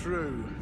through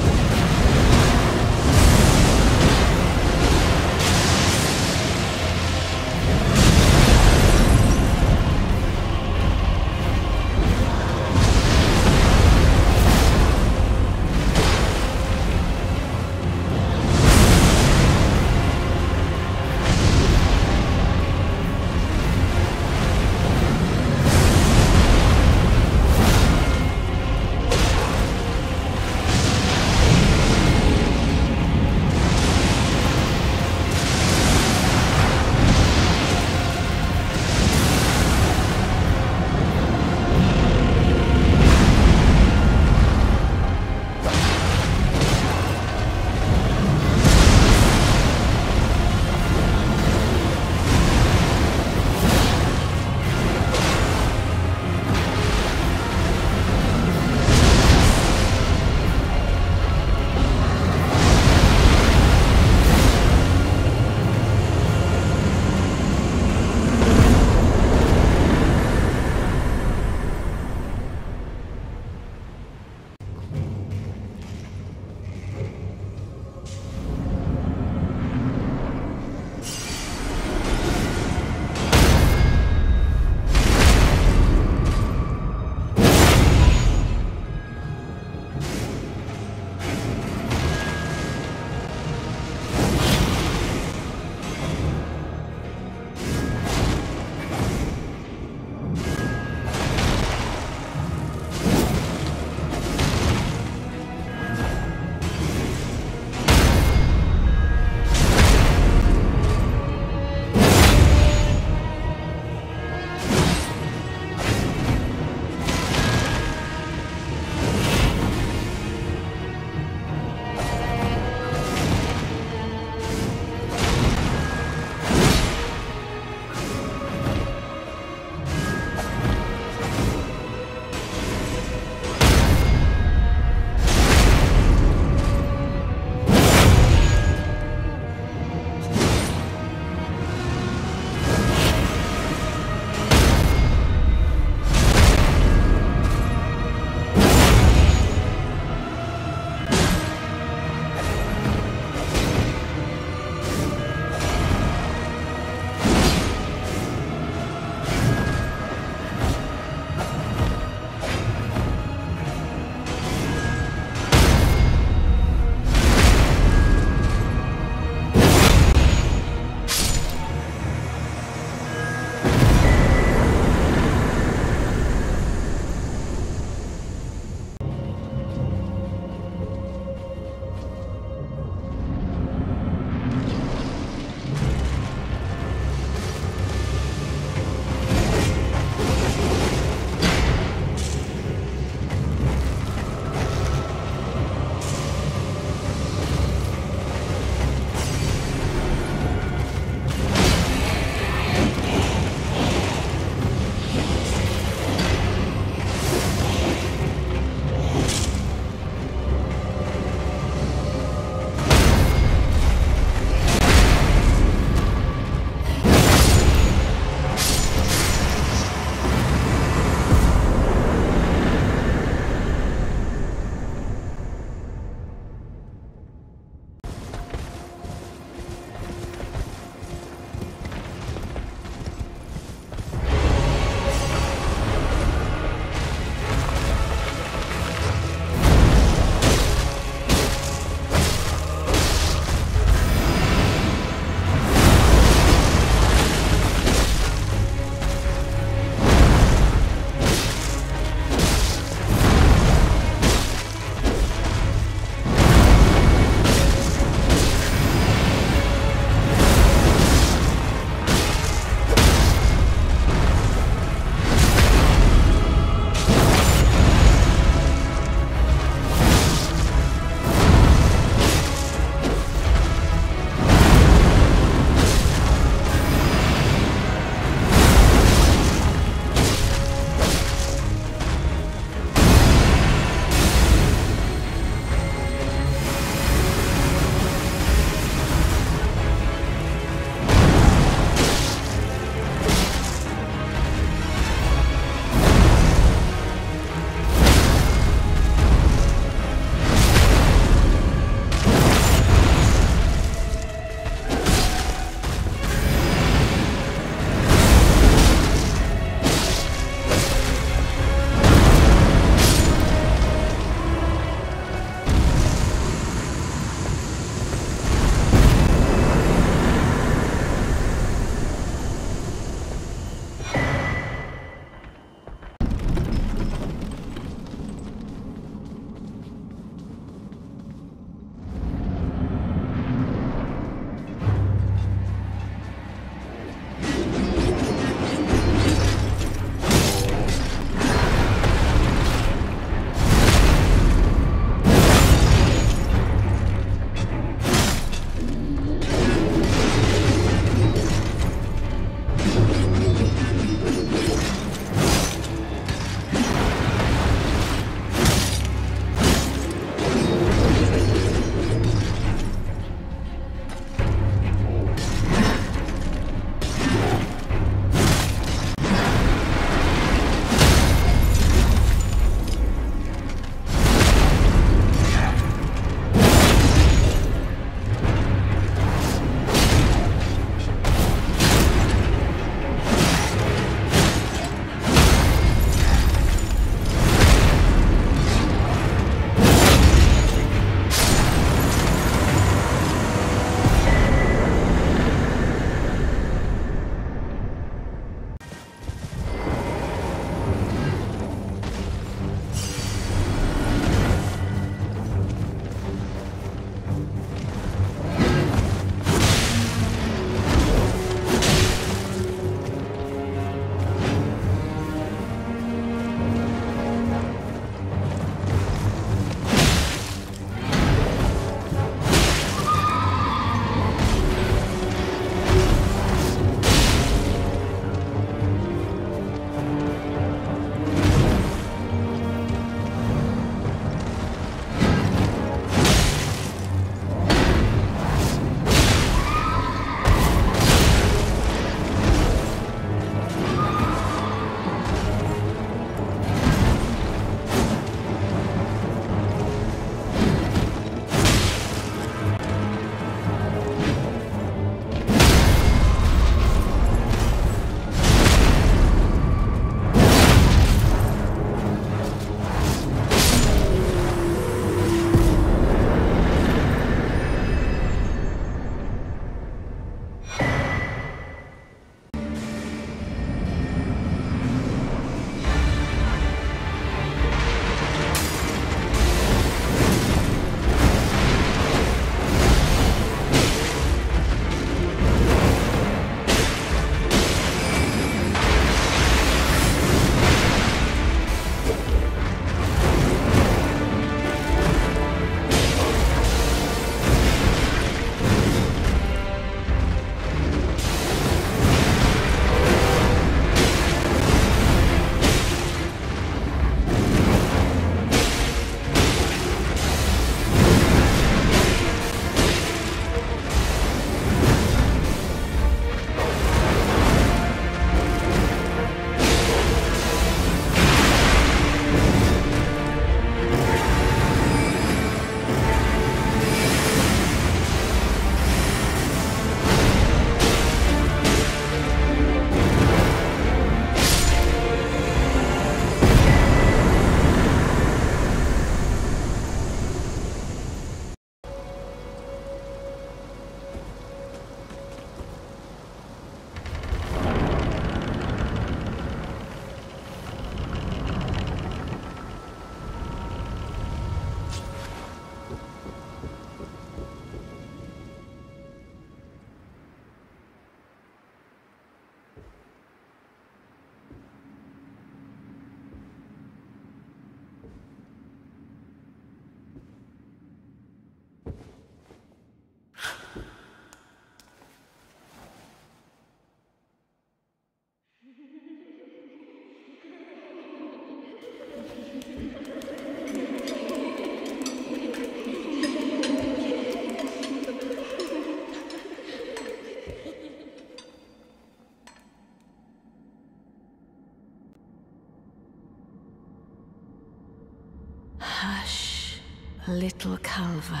little Calva.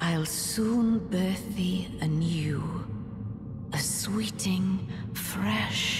I'll soon birth thee anew, a sweeting, fresh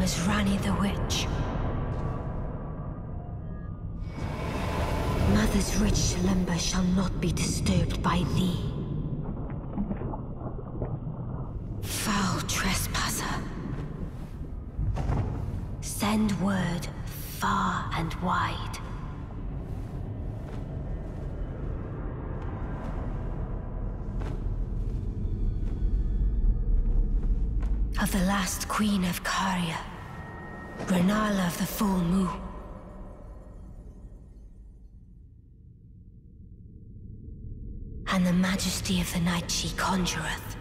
name as Ranni the Witch. Mother's rich slumber shall not be disturbed by thee. Foul trespasser. Send word far and wide. Of the last queen of Caria, Rennala of the full moon. And the majesty of the night she conjureth.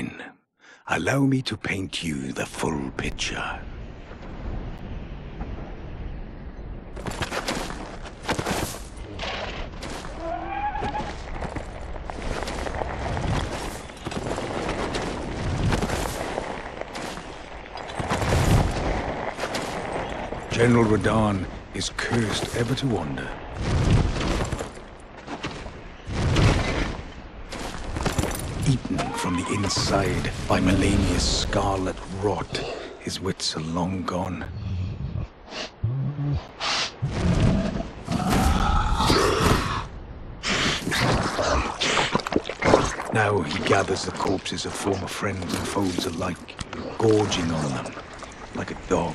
Begin, allow me to paint you the full picture. General Radahn is cursed ever to wander. From the inside by Malenia's scarlet rot, his wits are long gone. Now he gathers the corpses of former friends and foes alike, gorging on them like a dog.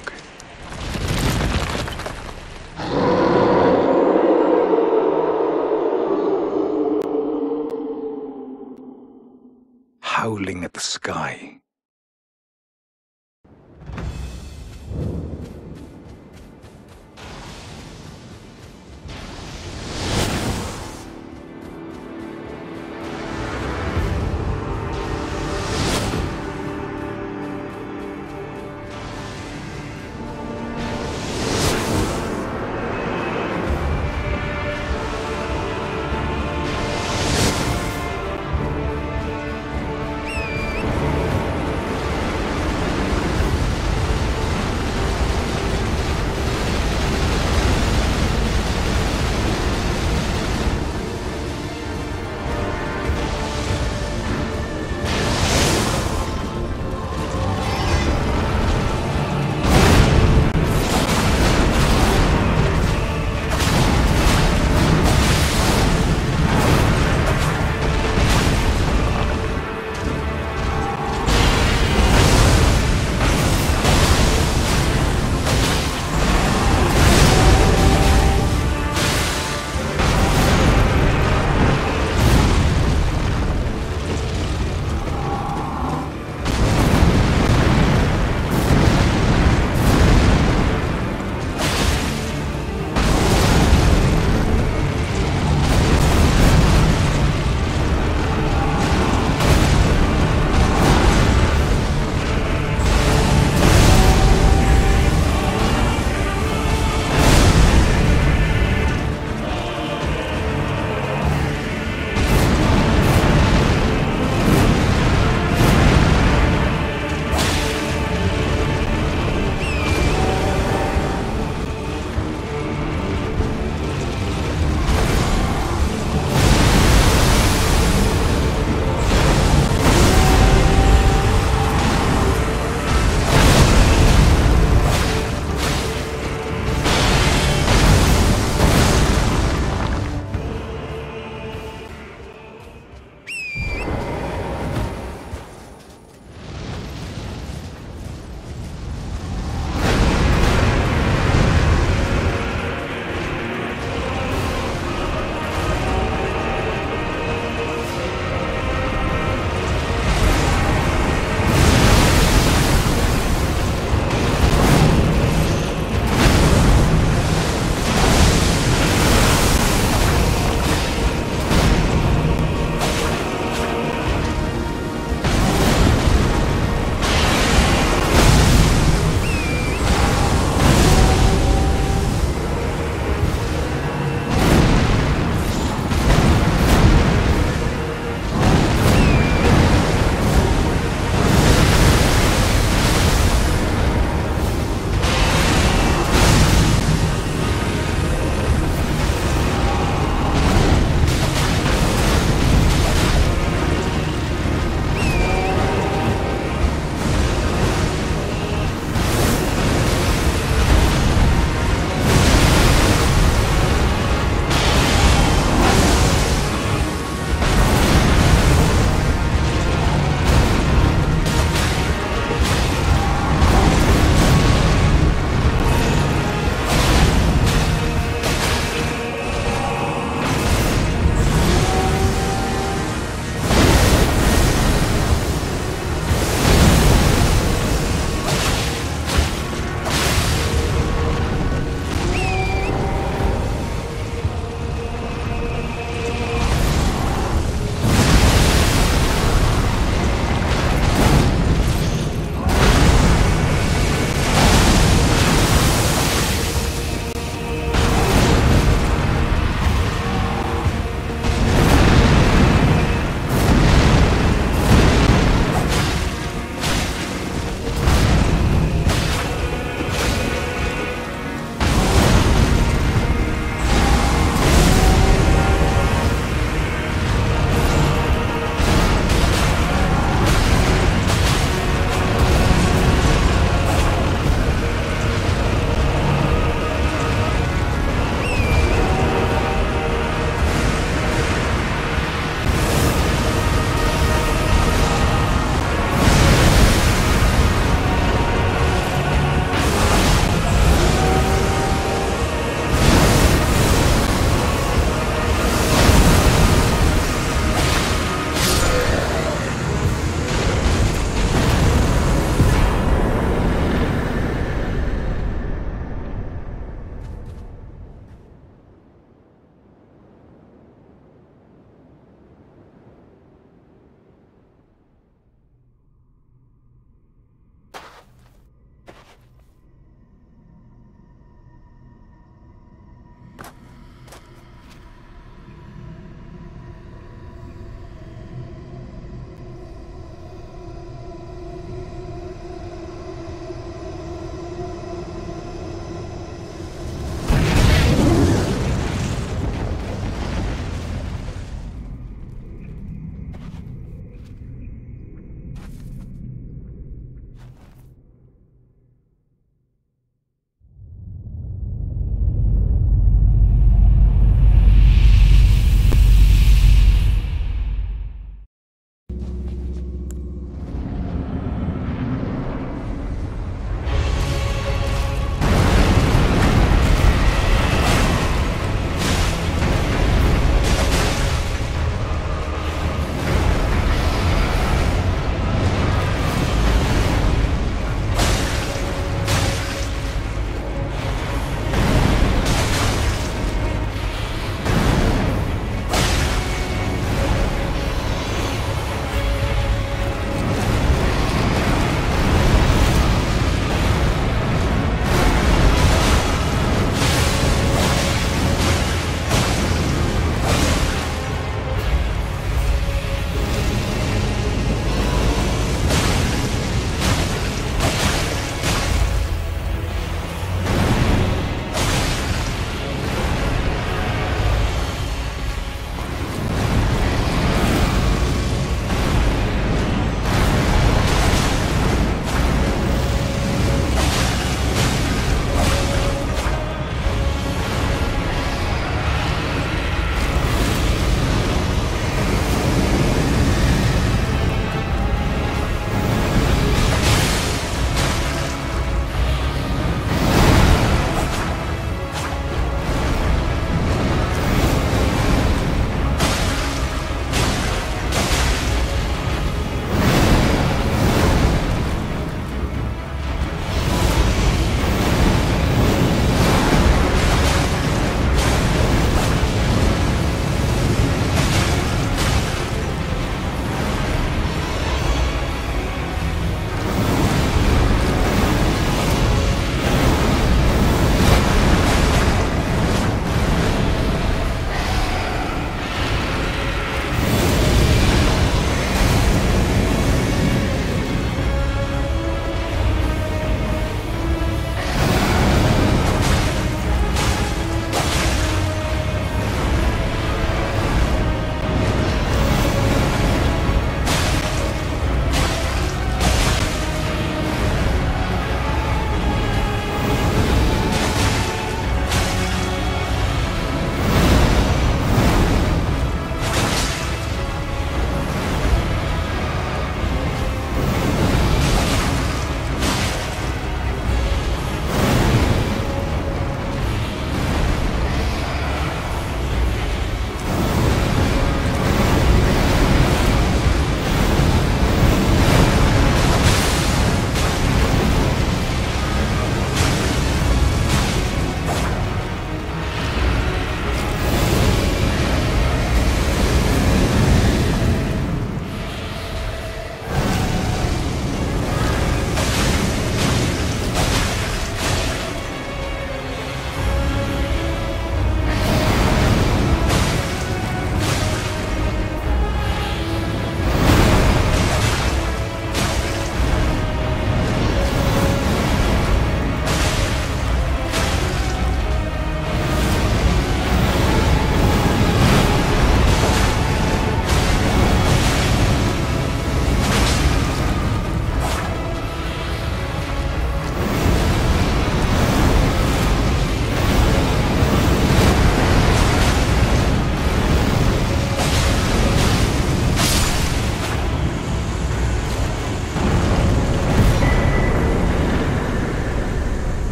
Howling at the sky.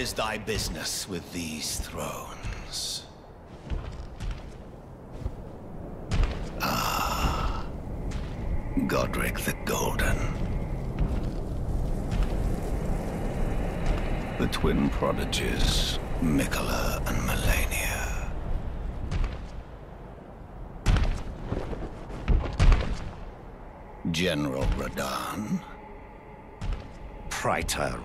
Is thy business with these thrones? Ah, Godwyn the Golden. The twin prodigies, Miquella and Malenia. General Radahn. Praetor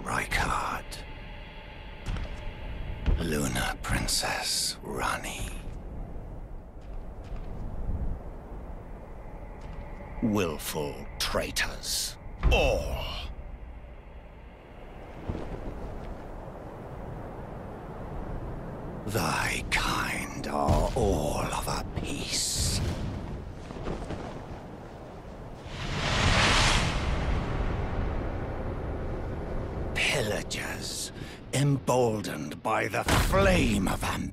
by the flame of ambition.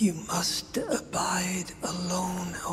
You must abide alone a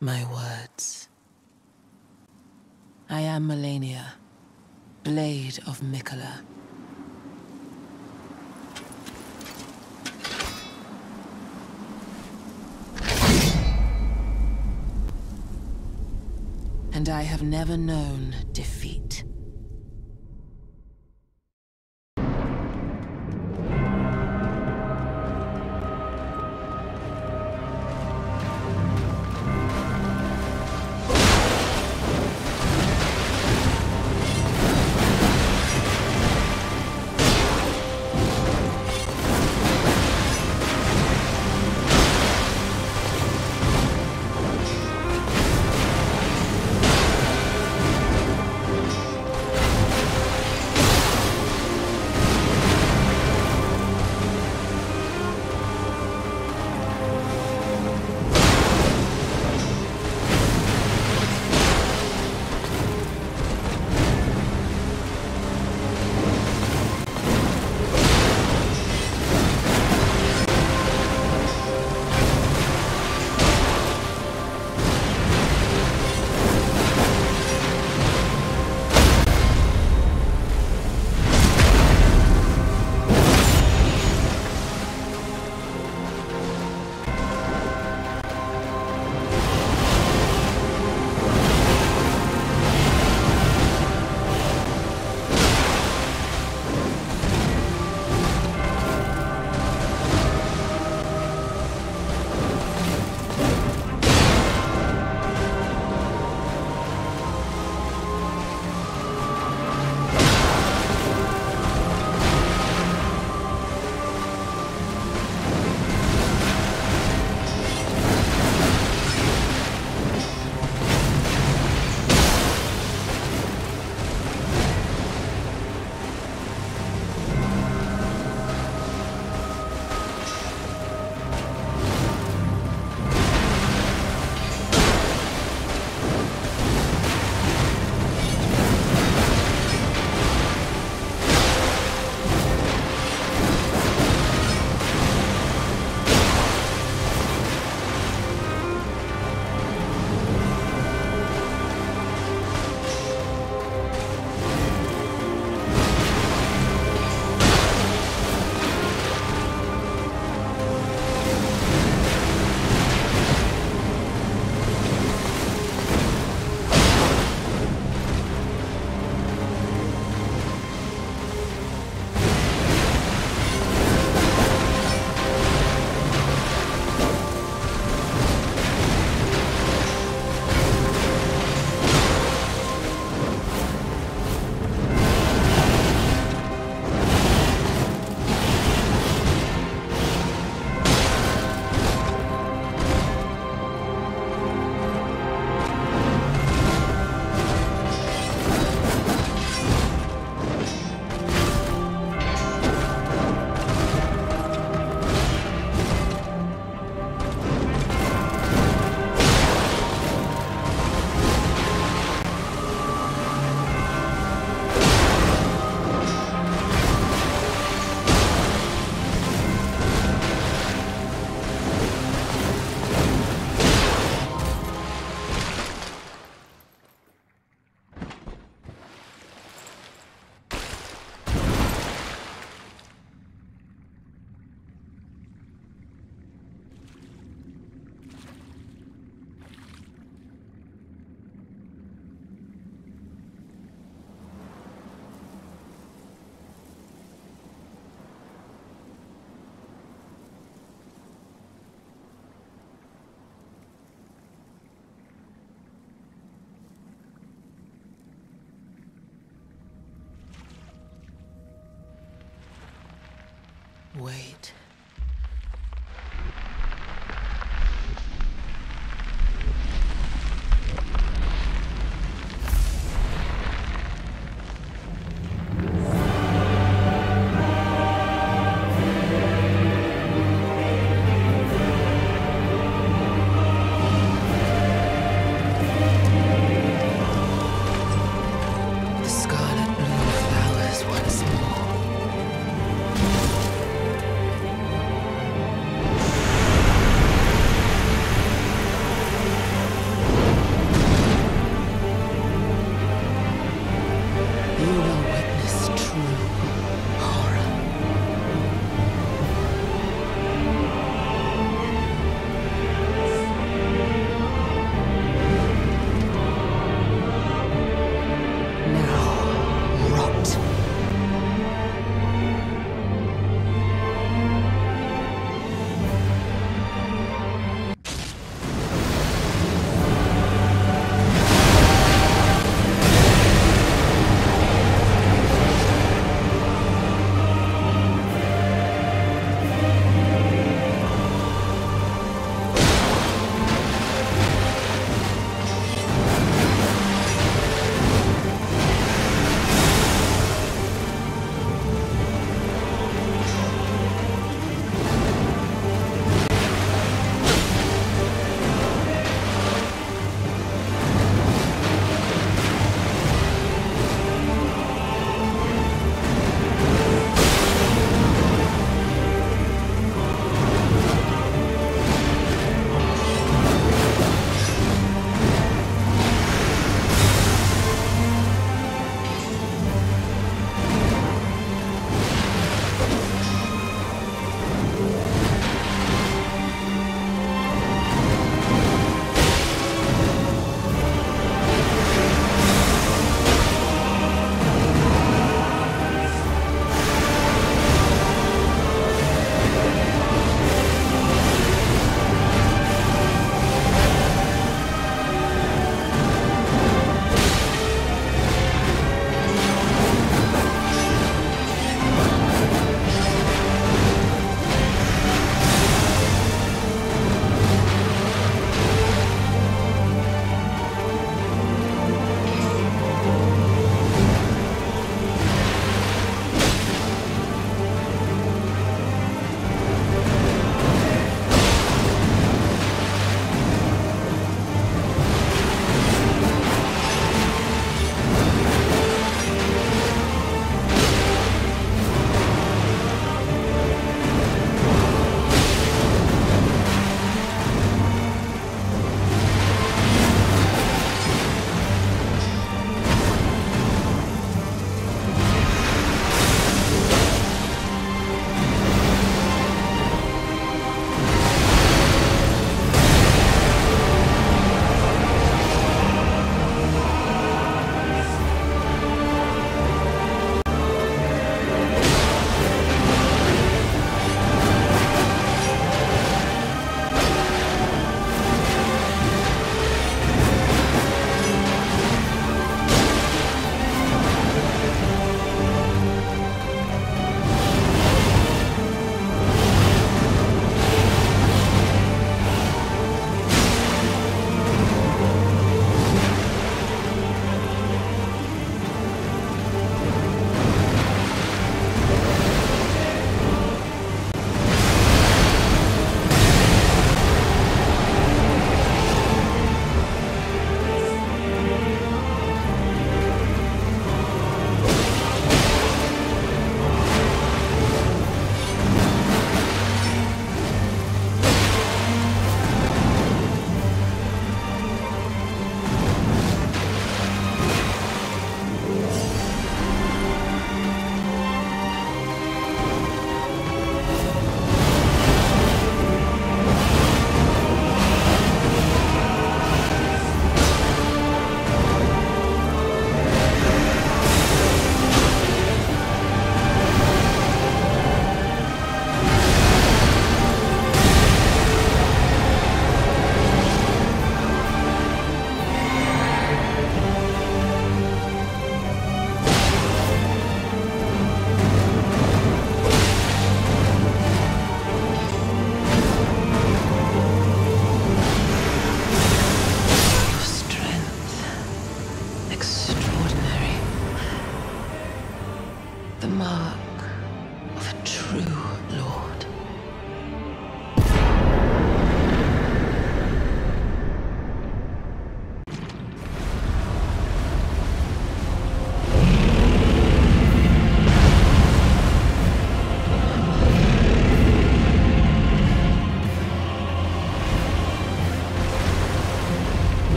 My words. I am Malenia, Blade of Miquella. And I have never known defeat.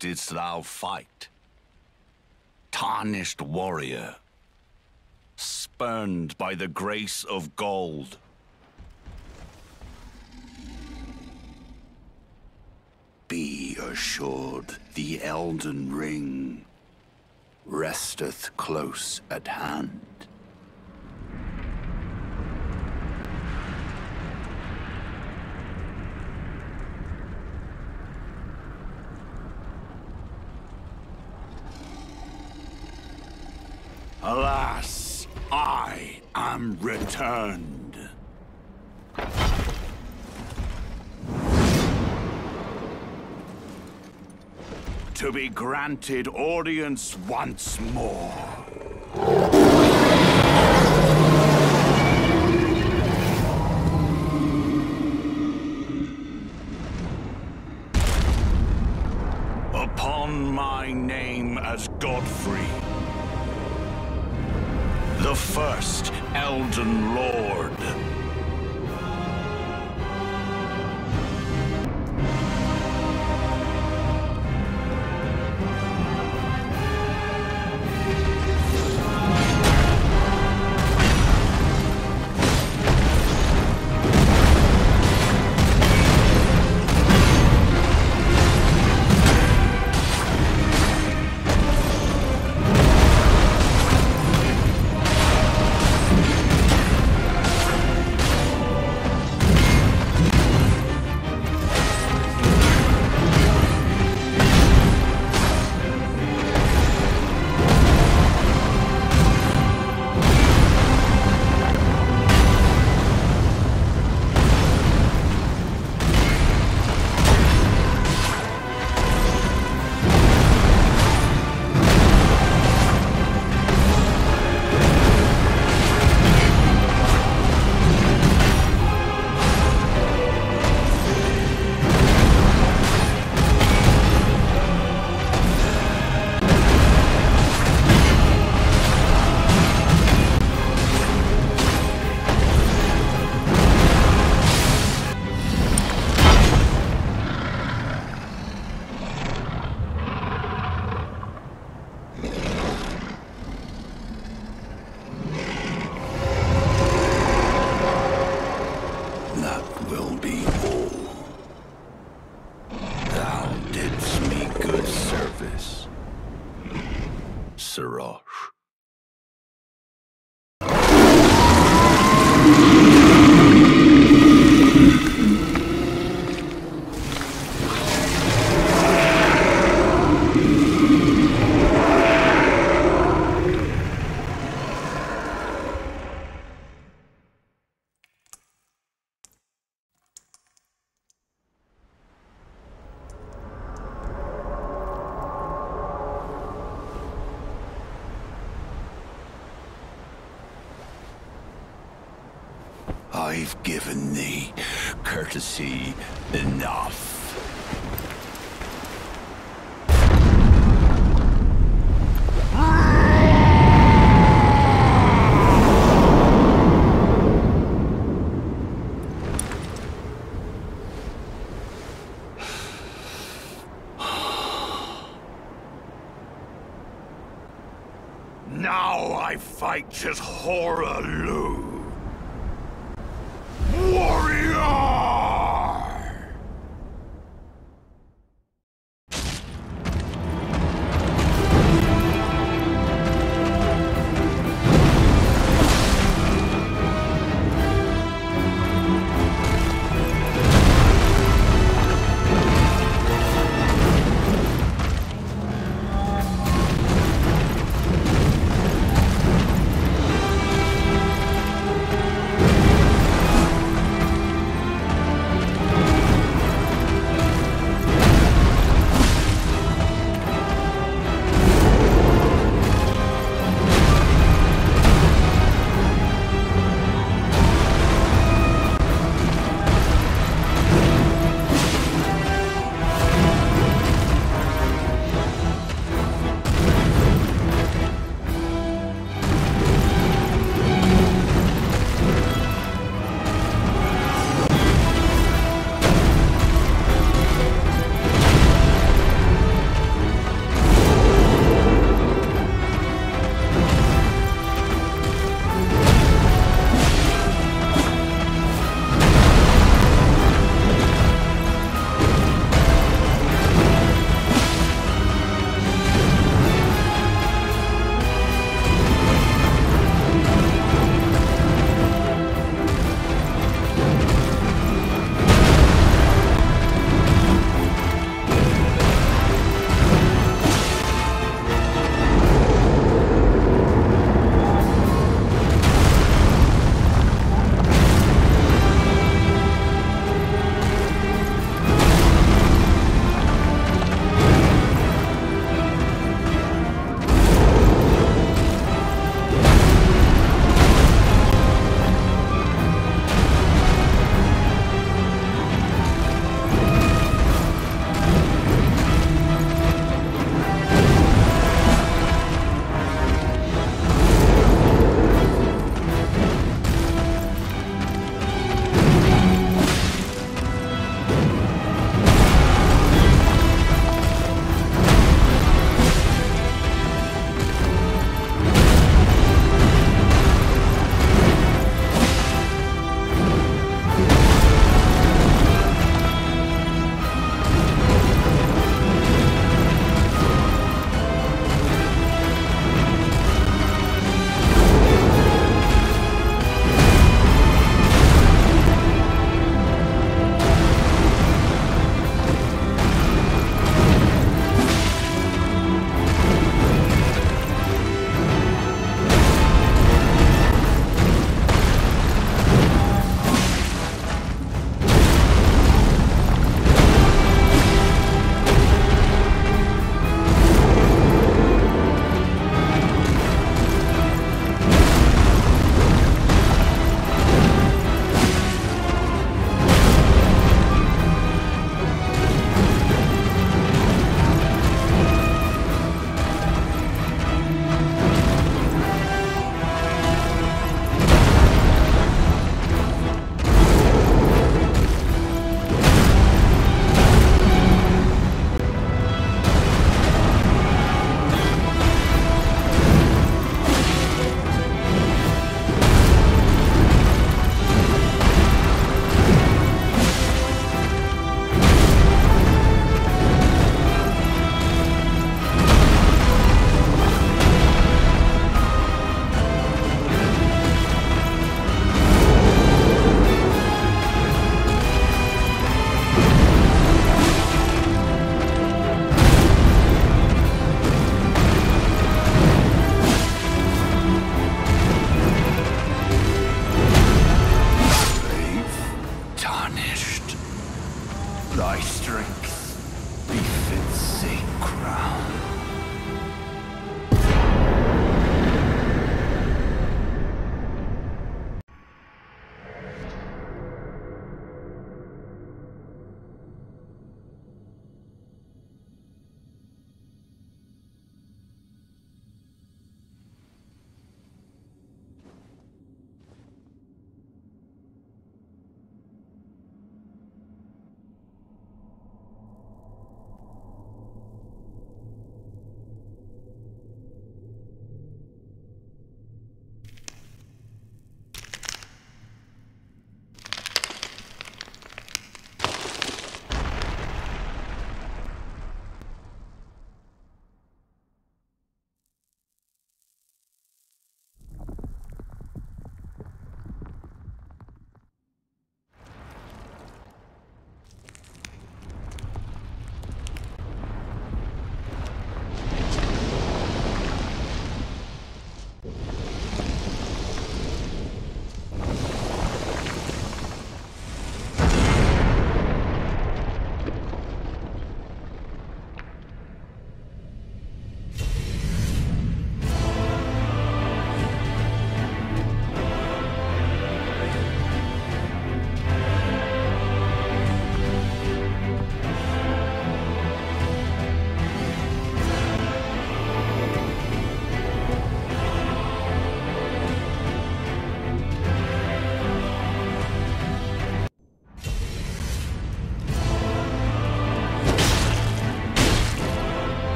Didst thou fight. Tarnished warrior, spurned by the grace of gold. Be assured the Elden Ring resteth close at hand. Alas, I am returned. to be granted audience once more. Upon my name as Godfrey, the first Elden Lord. To see enough. Now I fight his Hoarah Loux.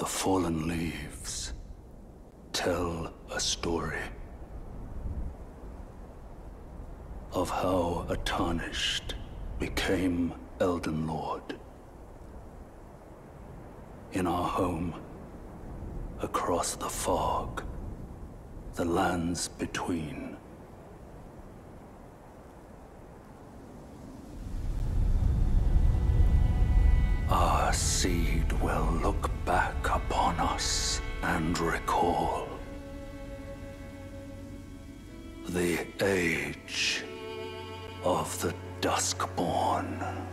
The fallen leaves tell a story of how a tarnished became Elden Lord. In our home, across the fog, the lands between. Our seed will look back upon us and recall the age of the Duskborn.